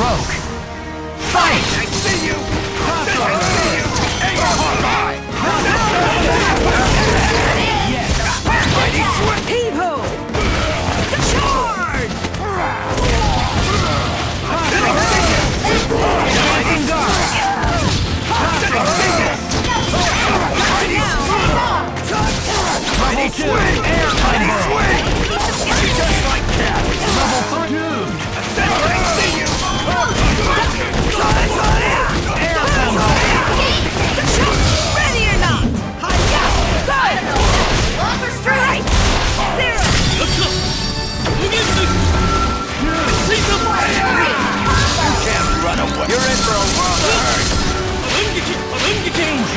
broke. Fight! I see you!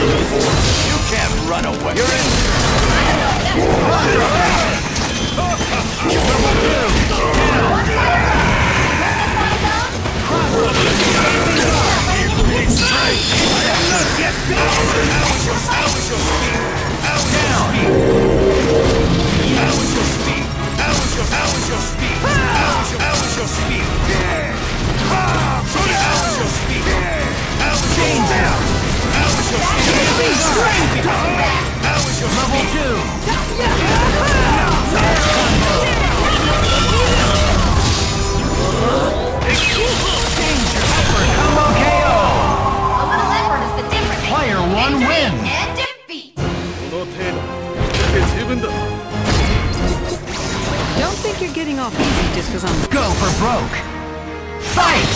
You can't run away. You're in. easy just because I'm... Go for broke! Fight!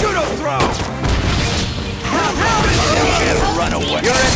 Judo throw! Run away!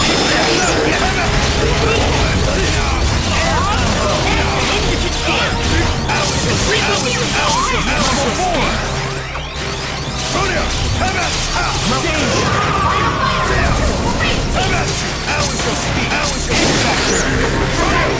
You? How is your speed?